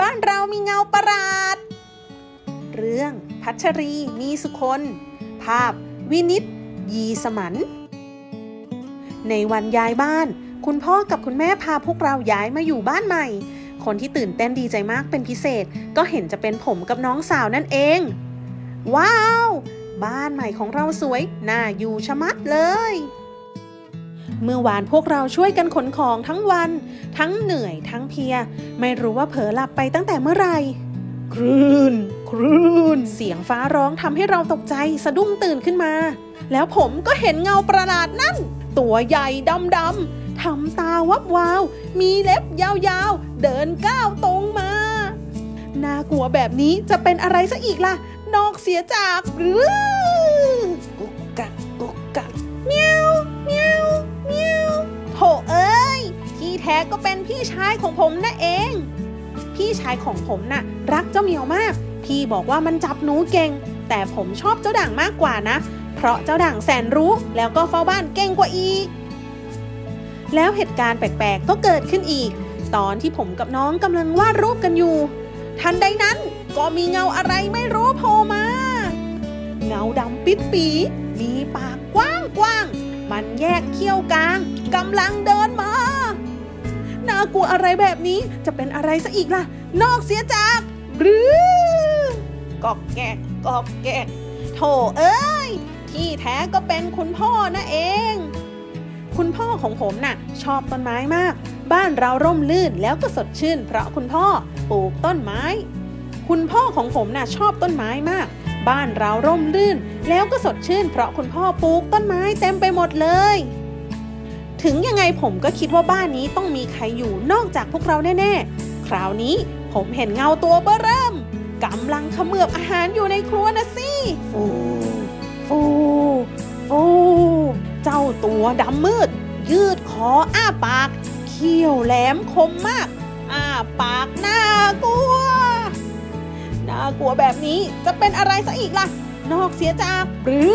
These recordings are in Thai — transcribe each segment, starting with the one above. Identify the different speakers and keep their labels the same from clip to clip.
Speaker 1: บ้านเรามีเงาประหลาด เรื่องพัชรีมีสุคน ภาพวินิตยีสมันในวันย้ายบ้าน คุณพ่อกับคุณแม่พาพวกเราย้ายมาอยู่บ้านใหม่ คนที่ตื่นเต้นดีใจมากเป็นพิเศษ ก็เห็นจะเป็นผมกับน้องสาวนั่นเอง ว้าว บ้านใหม่ของเราสวย น่าอยู่ชะมัดเลย เมื่อวานพวกเราช่วยกันขนของทั้งวัน ทั้งเหนื่อยทั้งเพลีย ไม่รู้ว่าเผลอหลับไปตั้งแต่เมื่อไหร่ครืนครืนเสียงฟ้าร้องทำให้เราตกใจสะดุ้งตื่นขึ้นมา แล้วผมก็เห็นเงาประหลาดนั่น ตัวใหญ่ดำดำๆทำตาวับวาว มีเล็บยาวๆ เดินก้าวตรงมา น่ากลัวแบบนี้จะเป็นอะไรซะอีกล่ะ นอกเสียจากหรือ ก็เป็นพี่ชายของผมนั่นเอง พี่ชายของผมน่ะ รักเจ้าเหมียวมาก พี่บอกว่ามันจับหนูเก่ง แต่ผมชอบเจ้าด่างมากกว่านะ เพราะเจ้าด่างแสนรู้แล้วก็เฝ้าบ้านเก่งกว่าอีก แล้วเหตุการณ์แปลกๆ ก็เกิดขึ้นอีก ตอนที่ผมกับน้องกำลังวาดรูปกันอยู่ ทันใดนั้นก็มีเงาอะไรไม่รู้โผล่มา เงาดำปิดปีมีปากกว้างกว้างๆมันแยกเขี้ยวกลางกำลังเดินมาากลัวอะไรแบบนี้จะเป็นอะไรซะอีกล่ะ นอกเสียจากหรือกอกแกกกอกแกกโถเอ้ย ที่แท้ก็เป็นคุณพ่อนะเอง คุณพ่อของผมน่ะ ชอบต้นไม้มาก บ้านเราร่มรื่นแล้วก็สดชื่น เพราะคุณพ่อปลูกต้นไม้ คุณพ่อของผมน่ะชอบต้นไม้มาก บ้านเราร่มรื่น แล้วก็สดชื่น เพราะคุณพ่อปลูกต้นไม้เต็มไปหมดเลย ถึงยังไงผมก็คิดว่าบ้านนี้ต้องมีใครอยู่นอกจากพวกเราแน่ๆ คราวนี้ผมเห็นเงาตัวเบ้อเริ่มกำลังเขมือบอาหารอยู่ในครัวนะสิฟูฟูฟูเจ้าตัวดำมืด ยืดคออ้าปาก เขี้ยวแหลมคมมาก อ้าปากน่ากลัว น่ากลัวแบบนี้จะเป็นอะไรซะอีกล่ะ นอกเสียจากหรือ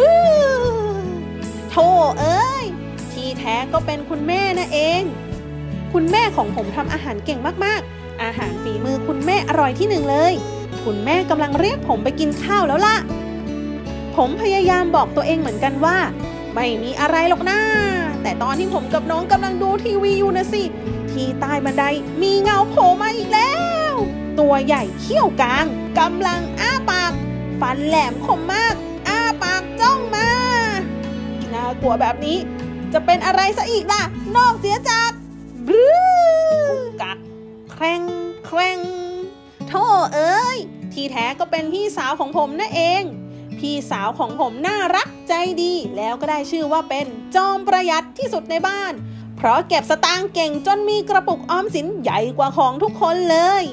Speaker 1: โธ่เอ้ ที่แท้ก็เป็นคุณแม่นะเอง คุณแม่ของผมทำอาหารเก่งมากๆ อาหารฝีมือคุณแม่อร่อยที่หนึ่งเลย คุณแม่กำลังเรียกผมไปกินข้าวแล้วล่ะ ผมพยายามบอกตัวเองเหมือนกันว่า ไม่มีอะไรหรอกนะแต่ตอนที่ผมกับน้องกำลังดูทีวีอยู่นะสิ ที่ใต้บันไดมีเงาโผล่มาอีกแล้ว ตัวใหญ่เขี้ยวกลางกำลังอ้าปาก ฟันแหลมคมมาก อ้าปากจ้องมา น่ากลัวแบบนี้ จะเป็นอะไรซะอีกล่ะ นอกเสียจากบรื้อกักแครงแครงโธ่เอ้ย ที่แท้ก็เป็นพี่สาวของผมนั่นเอง พี่สาวของผมน่ารักใจดี แล้วก็ได้ชื่อว่าเป็นจอมประหยัดที่สุดในบ้าน เพราะเก็บสตางค์เก่งจนมีกระปุกออมสินใหญ่กว่าของทุกคนเลย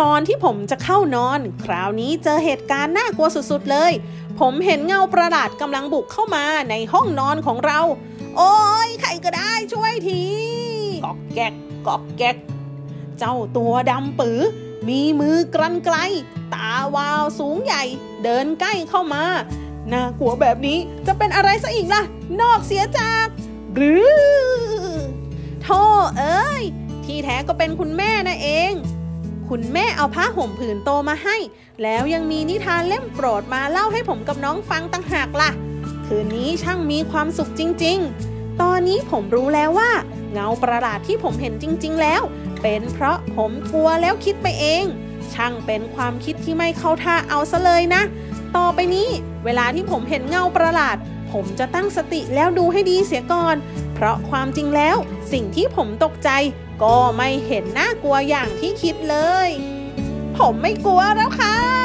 Speaker 1: ตอนที่ผมจะเข้านอน คราวนี้เจอเหตุการณ์น่ากลัวสุดๆเลย ผมเห็นเงาประหลาดกำลังบุกเข้ามาในห้องนอนของเรา โอ้ยใครก็ได้ช่วยทีกอกแกกกอกแกก เจ้าตัวดำปือ มีมือกรันไกล ตาวาวสูงใหญ่ เดินใกล้เข้ามาน่ากลัวแบบนี้จะเป็นอะไรซะอีกล่ะ นอกเสียจากหรือโธ่เอ้ย ที่แท้ก็เป็นคุณแม่นะเอง คุณแม่เอาผ้าห่มผืนโตมาให้ แล้วยังมีนิทานเล่มโปรดมาเล่าให้ผมกับน้องฟังต่างหากล่ะ คืนนี้ช่างมีความสุขจริง ๆ ตอนนี้ผมรู้แล้วว่า เงาประหลาดที่ผมเห็นจริง ๆ แล้ว เป็นเพราะผมกลัวแล้วคิดไปเอง ช่างเป็นความคิดที่ไม่เข้าท่าเอาซะเลยนะ ต่อไปนี้เวลาที่ผมเห็นเงาประหลาด ผมจะตั้งสติแล้วดูให้ดีเสียก่อน เพราะความจริงแล้วสิ่งที่ผมตกใจ ก็ไม่เห็นน่ากลัวอย่างที่คิดเลย ผมไม่กลัวแล้วครับ